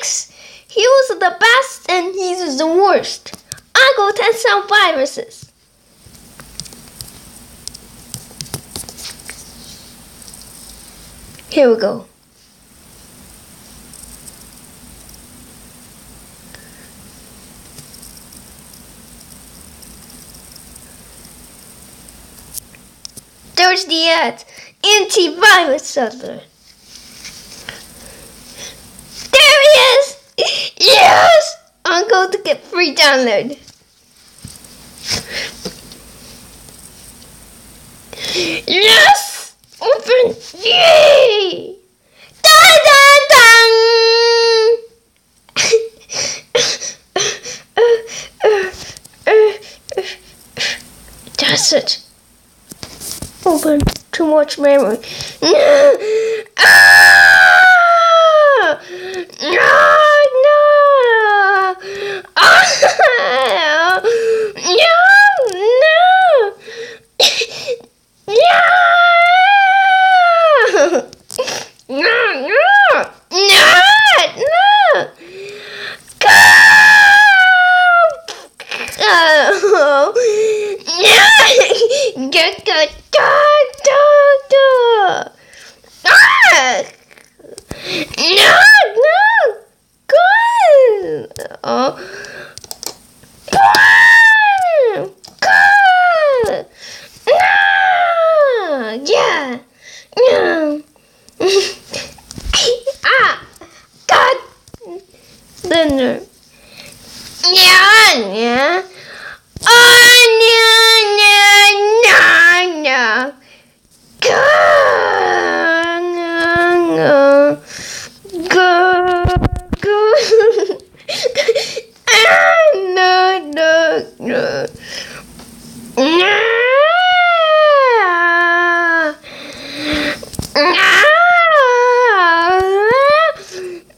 X. He was the best and he's the worst. I go test some viruses. Here we go. There's the ad. Antivirus server. Yes! I'm going to get free download. Yes! Open! Yay! Dun dun dun! That's it. Open. Too much memory. Ah! No! No! Ah! No! No! No! No! No! No! Go! Oh! No! Go, go, go, go, go! Ah! No! No! Go! Oh! No! Yeah! No! ah! God! Thunder! Yeah! Yeah! Oh, no, no, no, no. Go, no, no. Go, go. ah, no, no, no. No.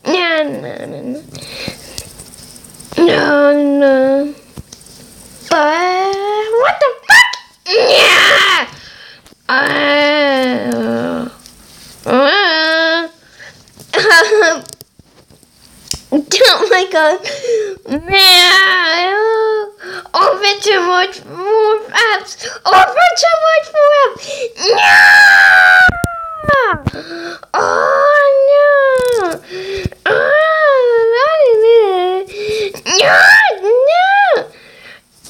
No, no, no, no. No, no. But what the fuck? Yeah. Uh, uh, oh my god. Man. Open too much more apps. Open too much more apps. No.